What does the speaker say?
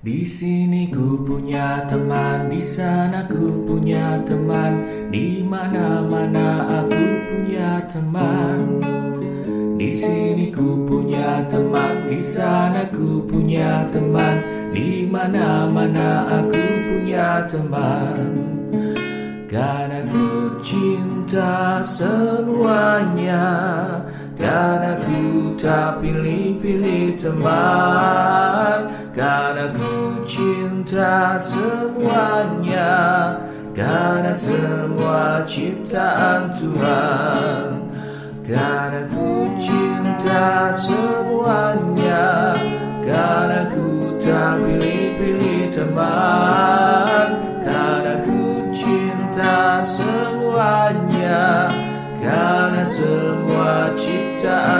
Di sini ku punya teman, di sana ku punya teman, di mana-mana aku punya teman. Di sini ku punya teman, di sana ku punya teman, di mana-mana aku punya teman. Karena ku cinta semuanya, karena ku tak pilih-pilih teman. Karena ku cinta semuanya Karena semua ciptaan Tuhan. Karena ku cinta semuanya Karena ku tak pilih-pilih teman. Karena ku cinta semuanya Karena semua ciptaan